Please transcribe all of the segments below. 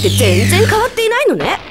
って全然変わっていないのね。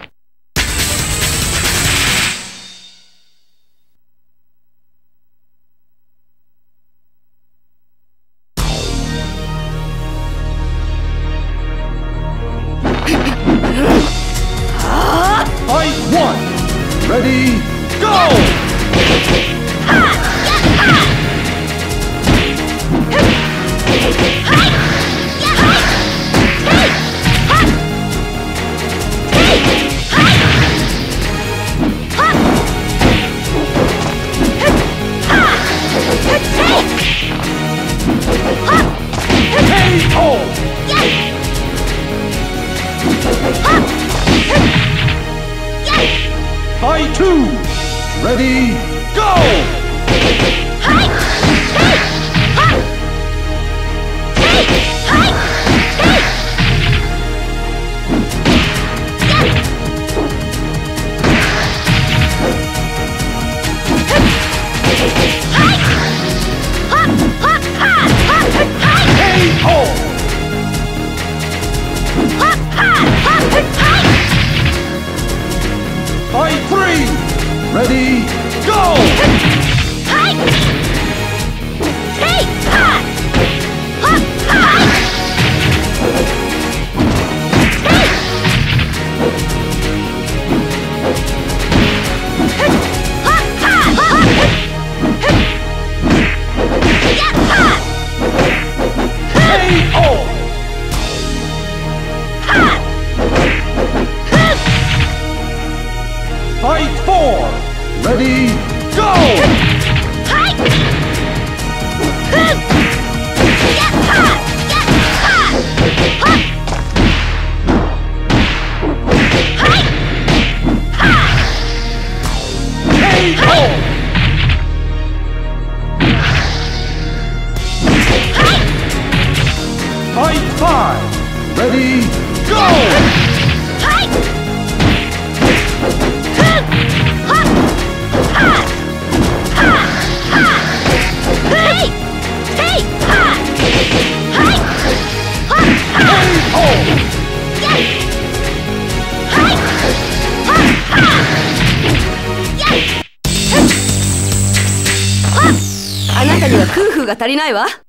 ないわ。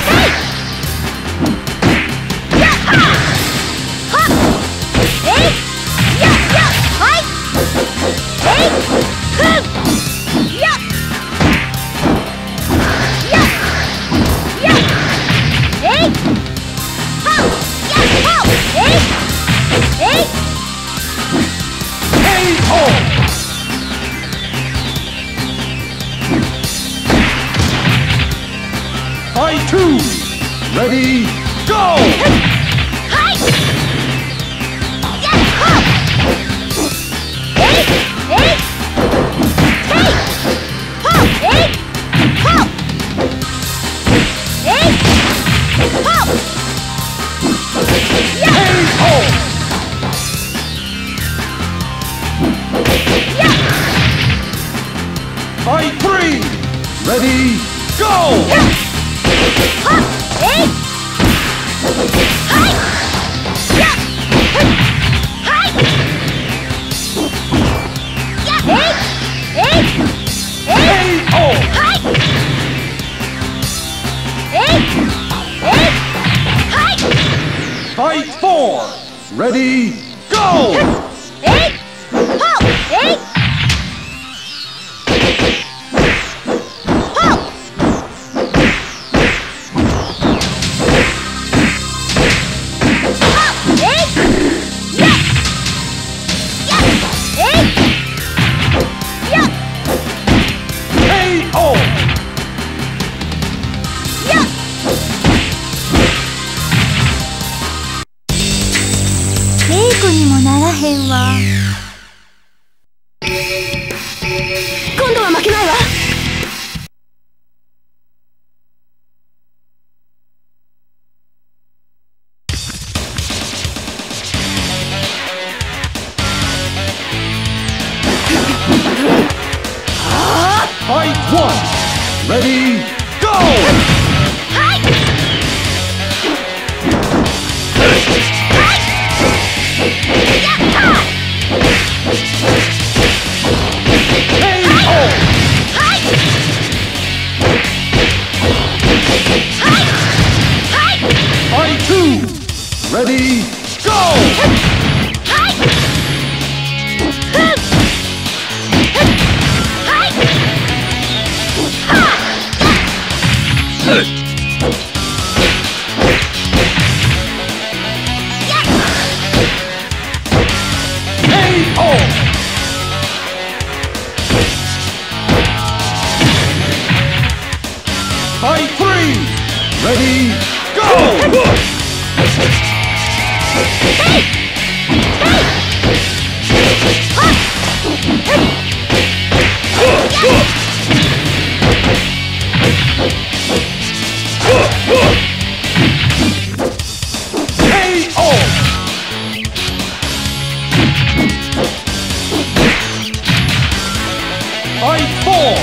Fight four!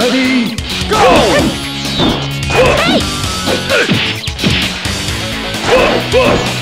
Ready, go! Hey,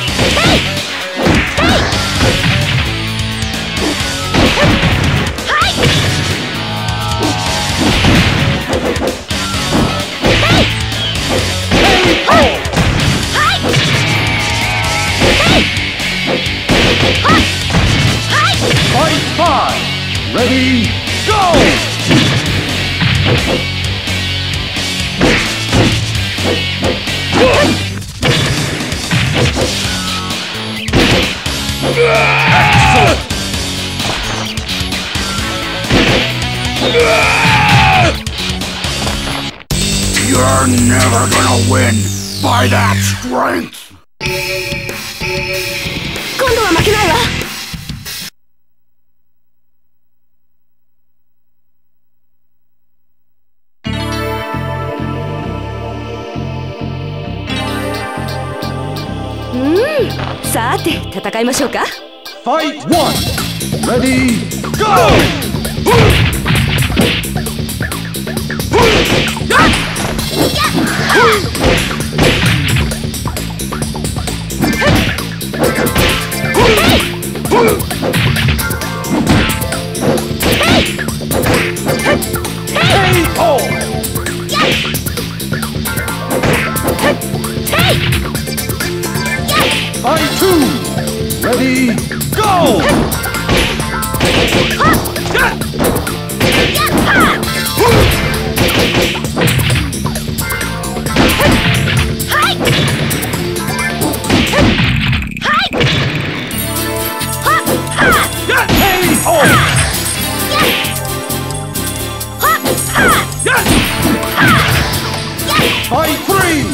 Fight three!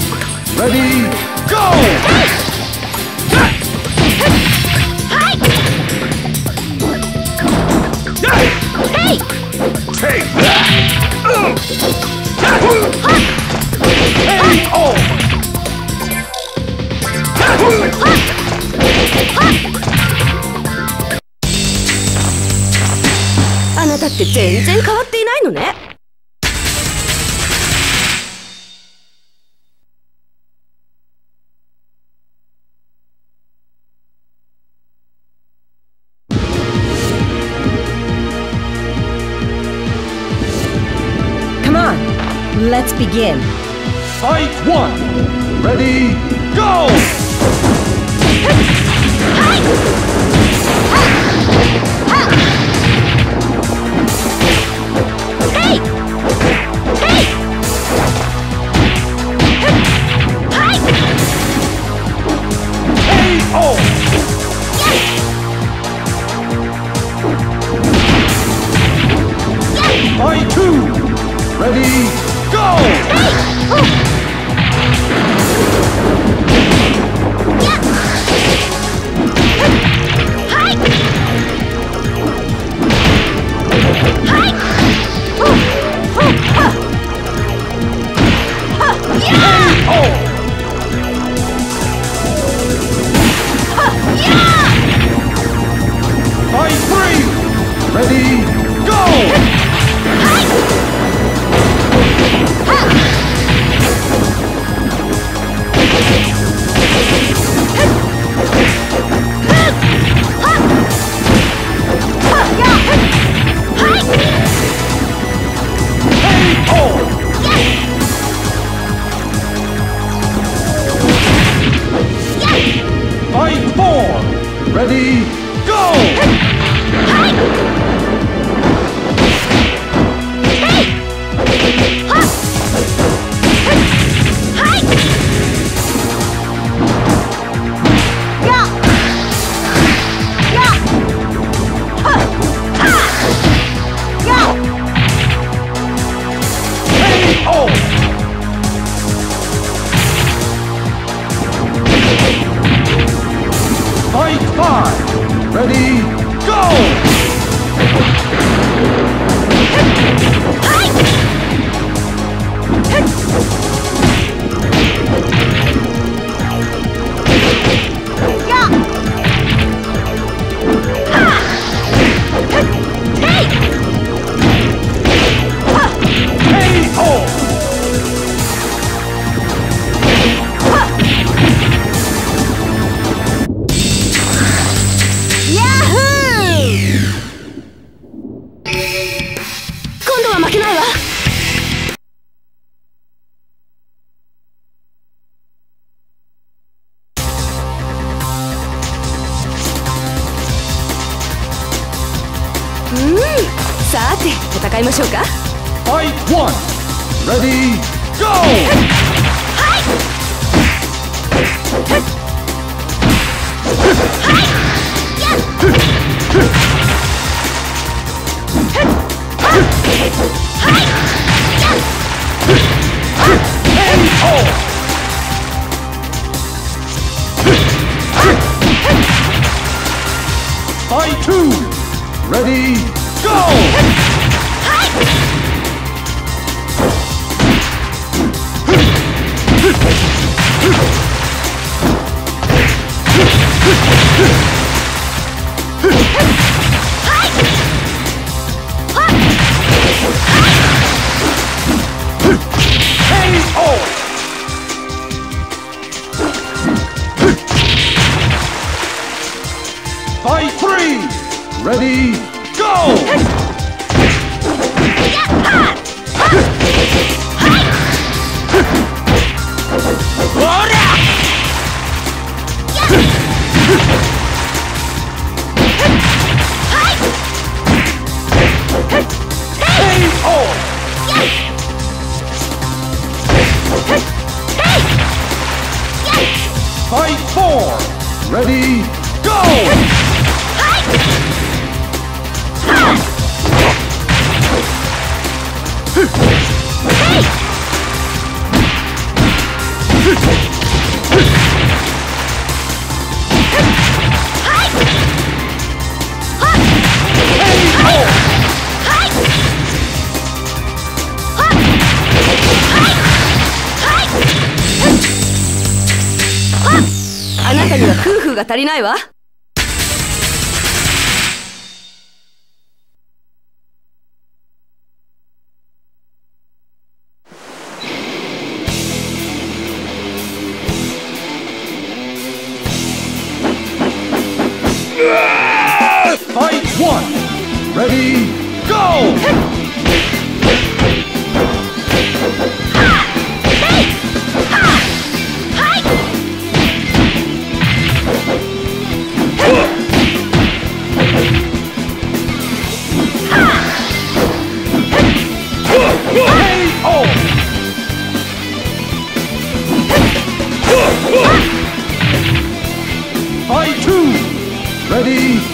Ready, go! あなたって全然変わっていないのね Let's begin. Fight one! Ready, go! 足りないわ。Ready,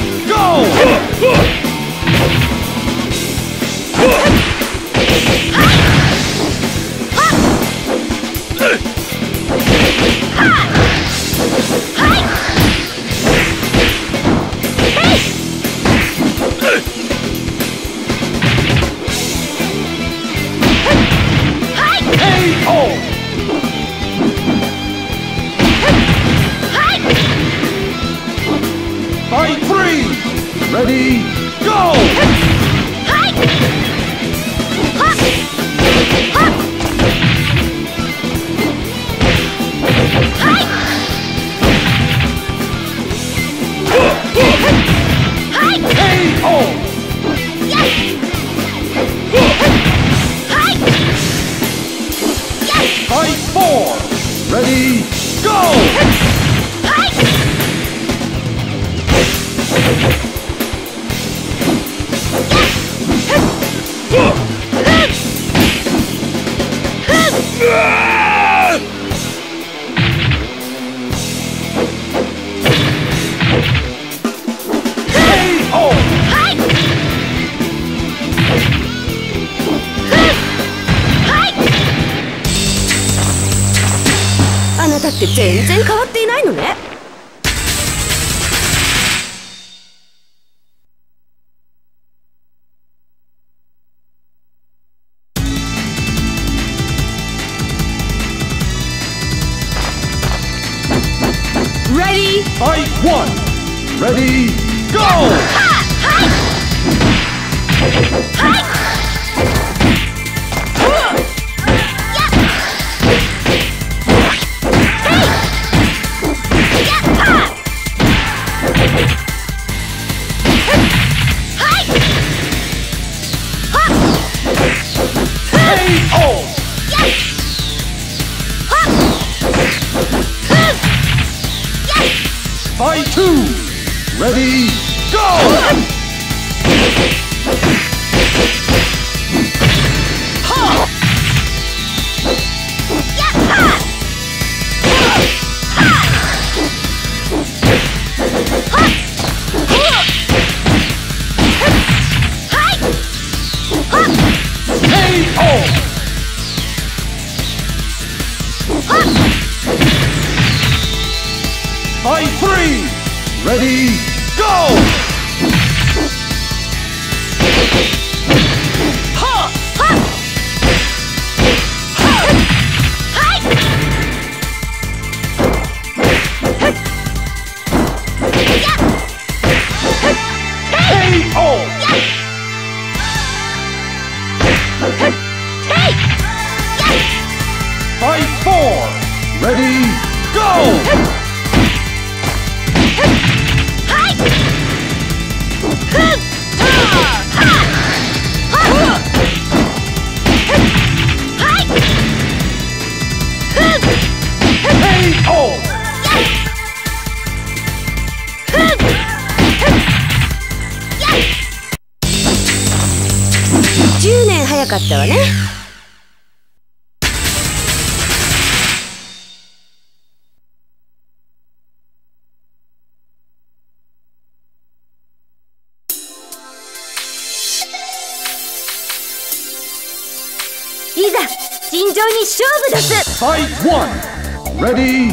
Fight one. Ready,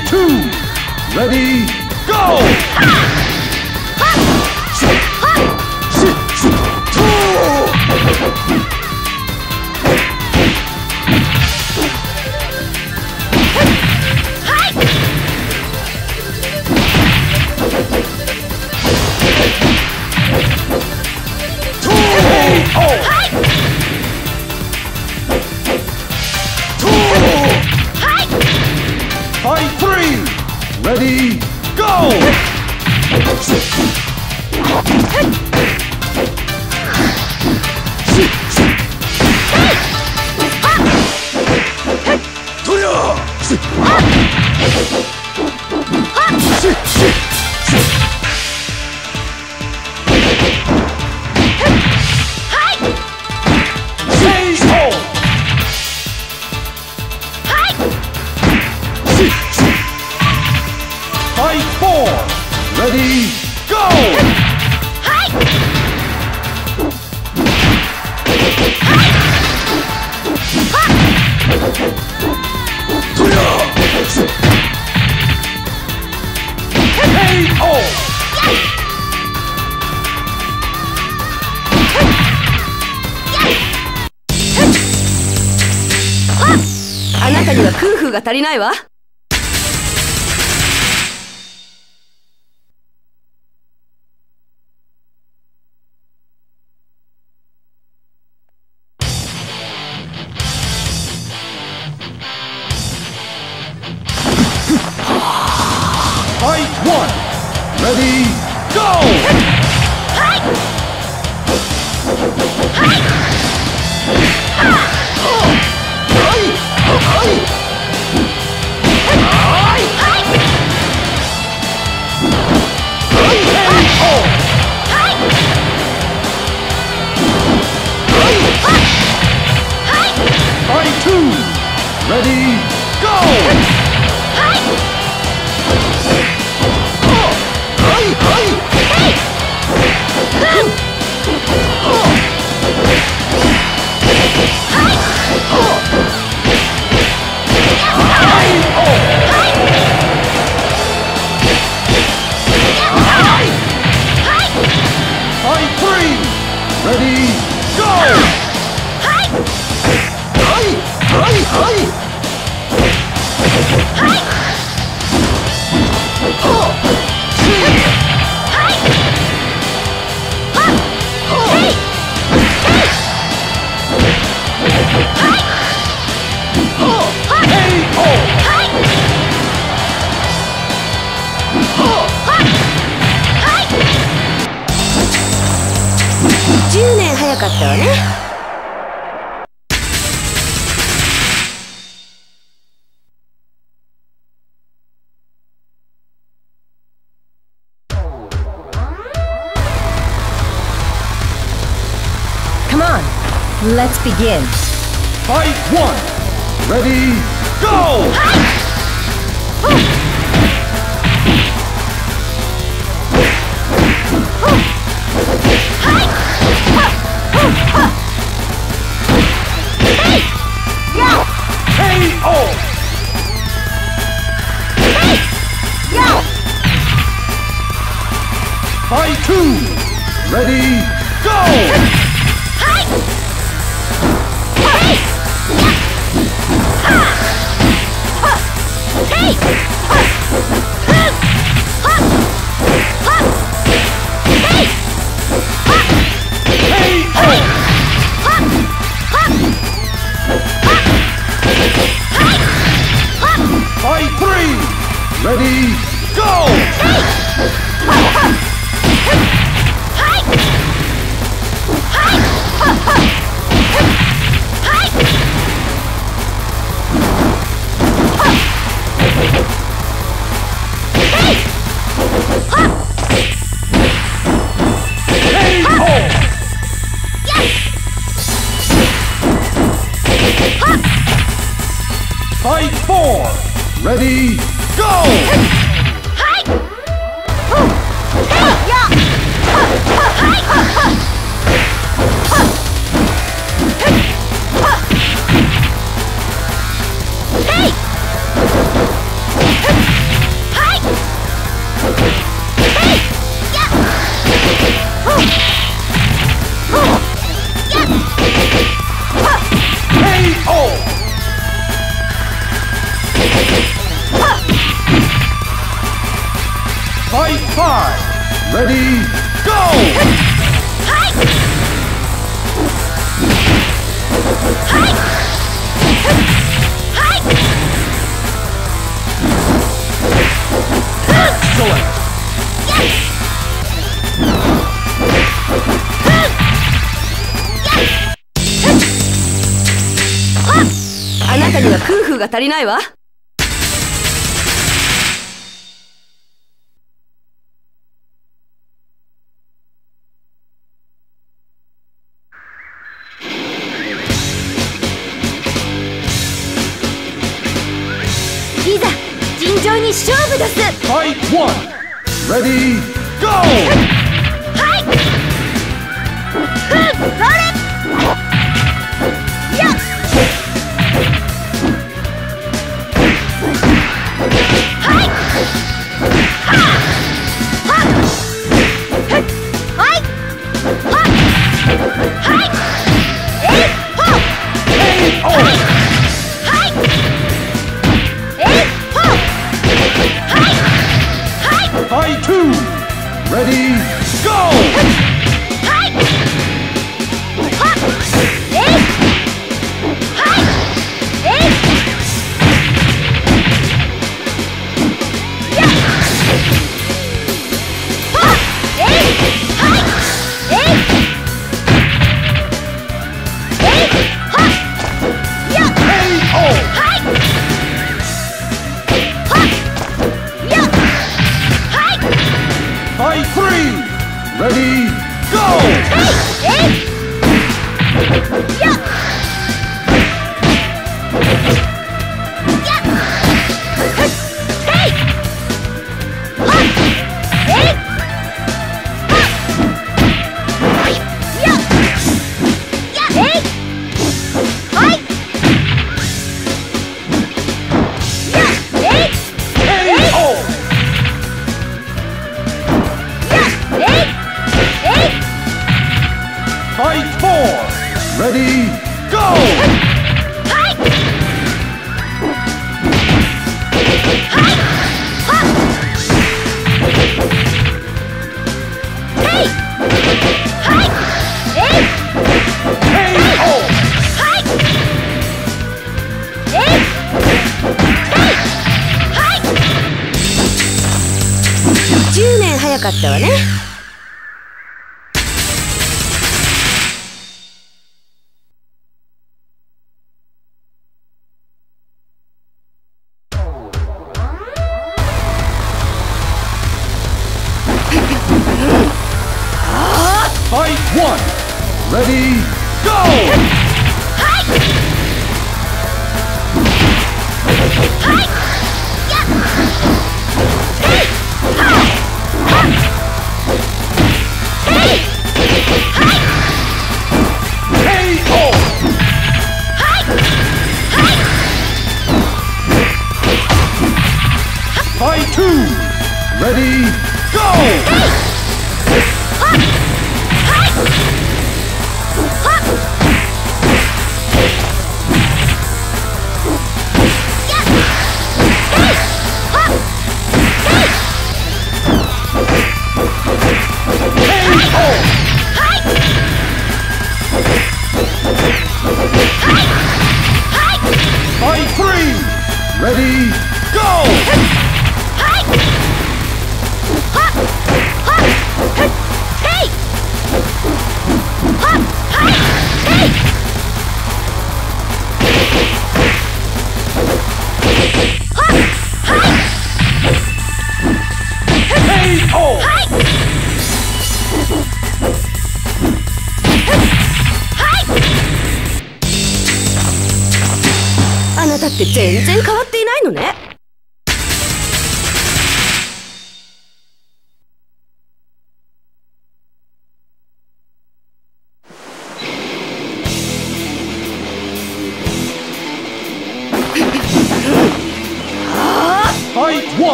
two. Ready, go! 足りないわ。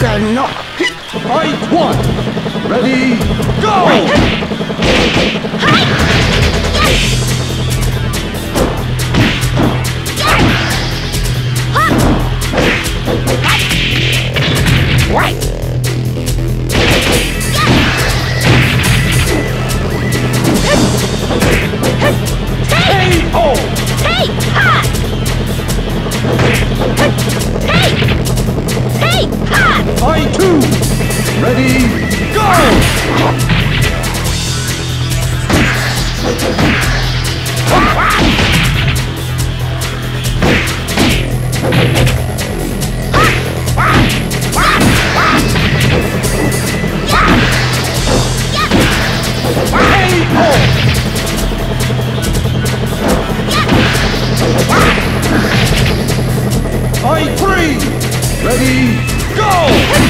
cannot. hit. Fight one. Ready, go! Right! Hey! Hey! Hey! I two, Ready, go! I three! Ready, Go!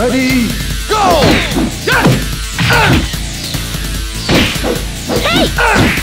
Ready, go! Yes. Hey!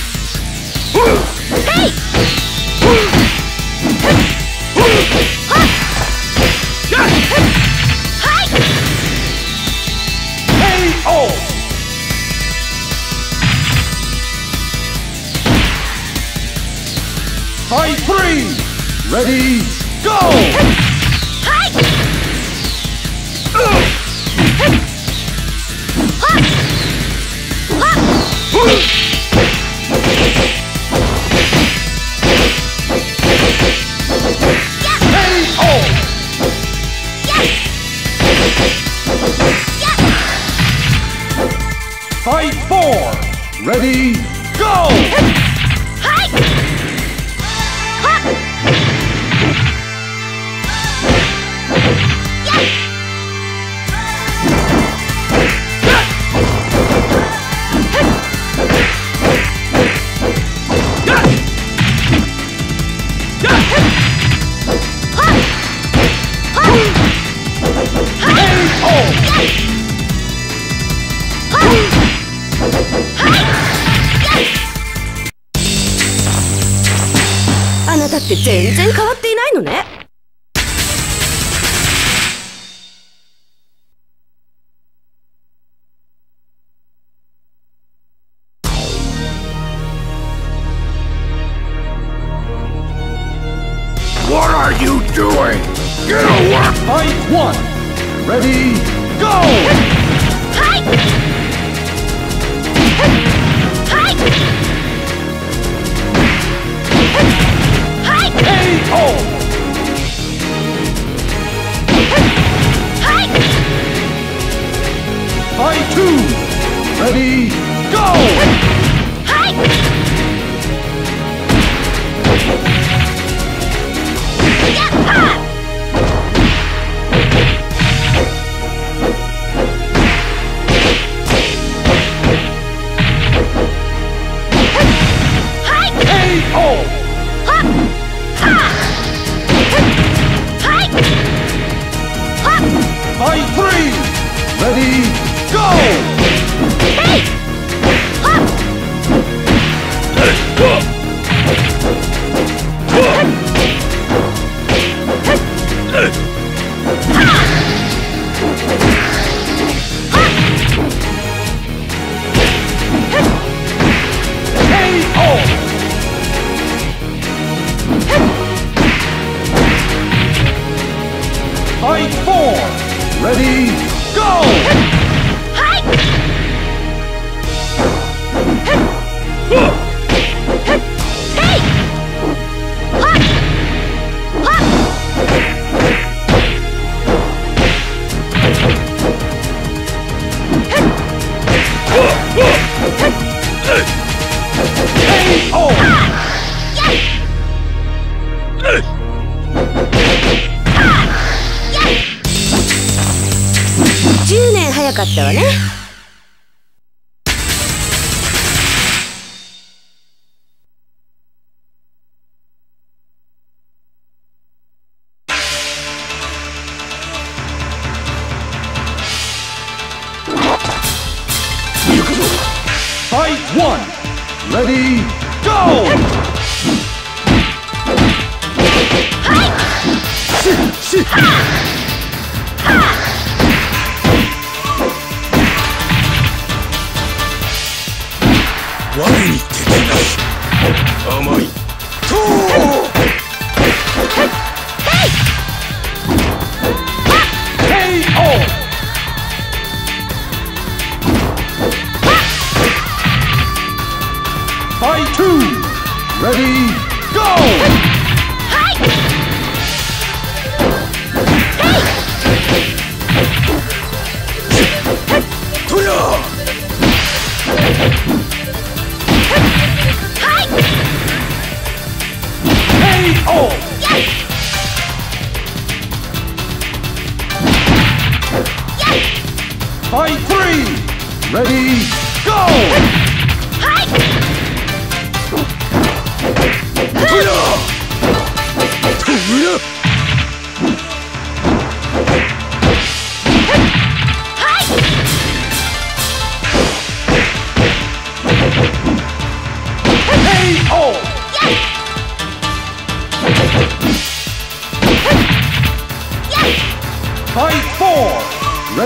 谁最酷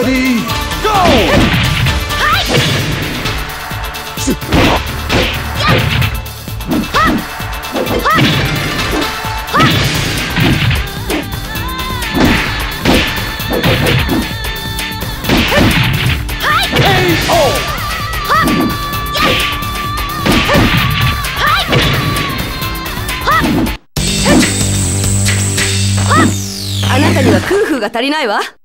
Ready, go! あなたには空風が足りないわ。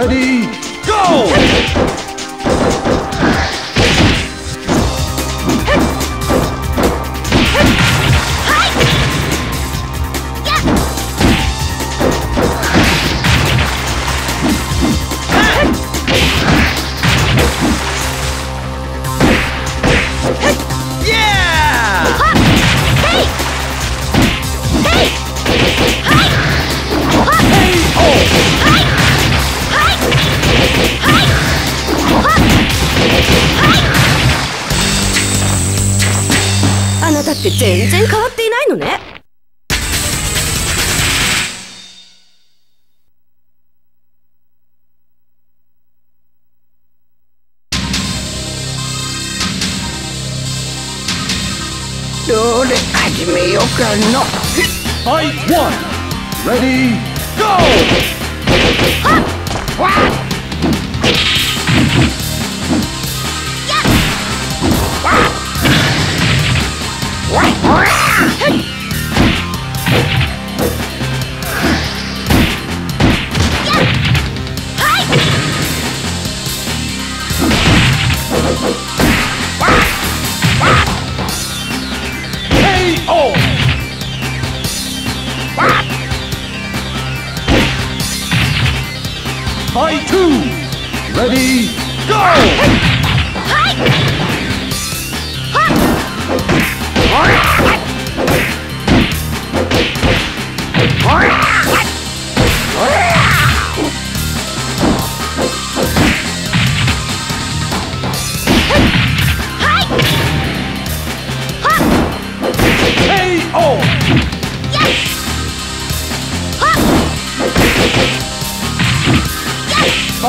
Ready, go!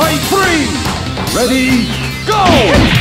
Fight three! Ready, go!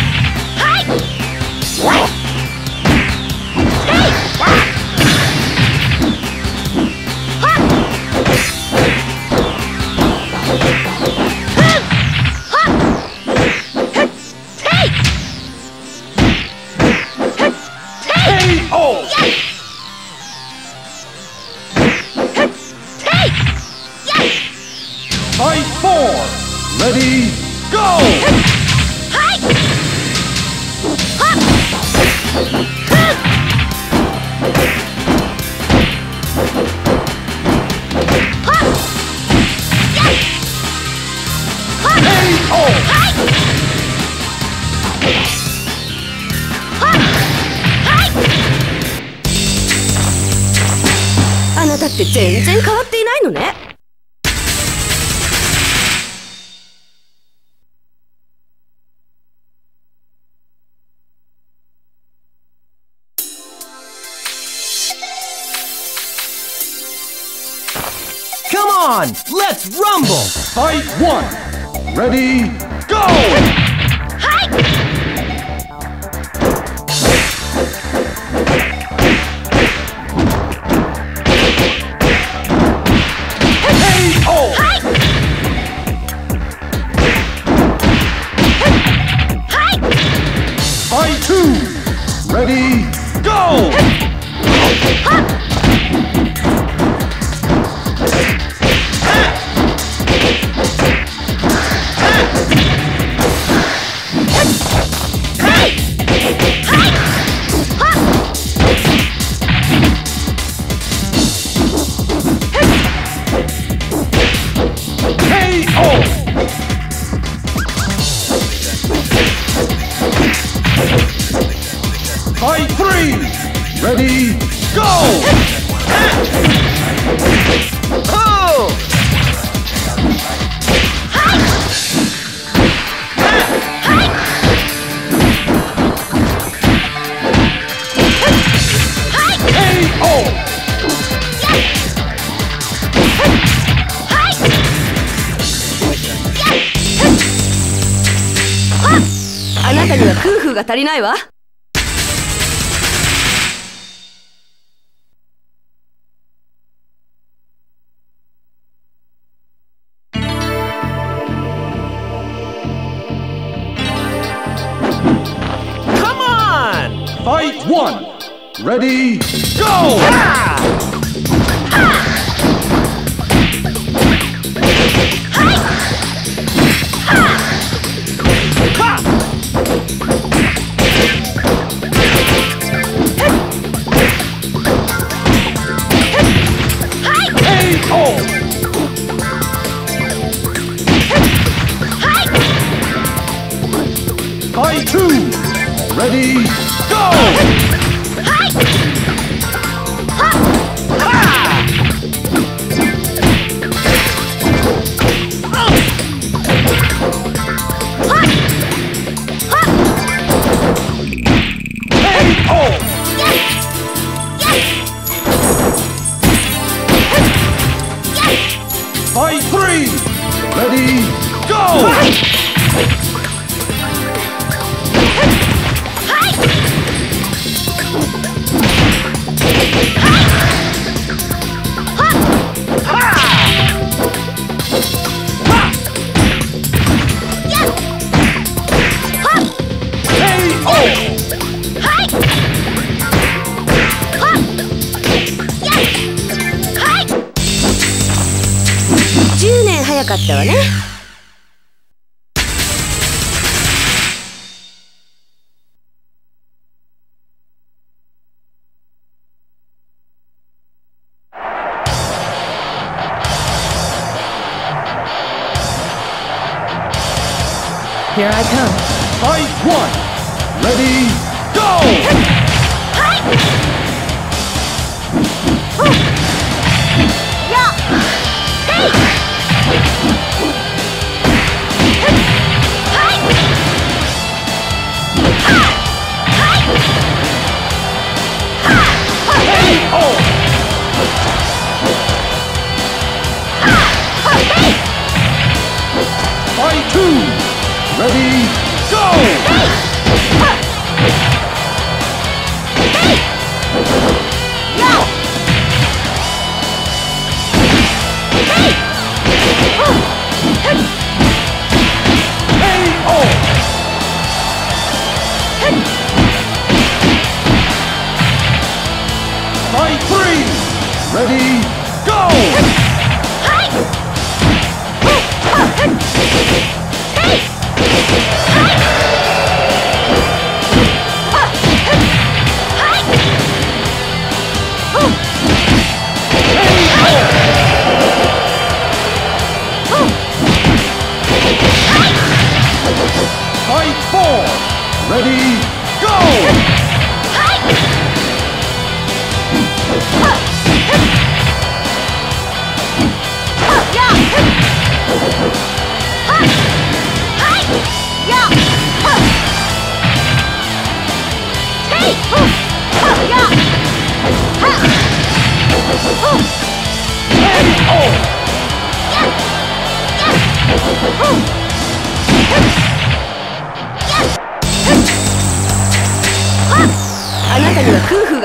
Ready, go! あなたには夫婦が足りないわ。Ready, go! Yeah! かったわね Here I come.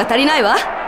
足りないわ。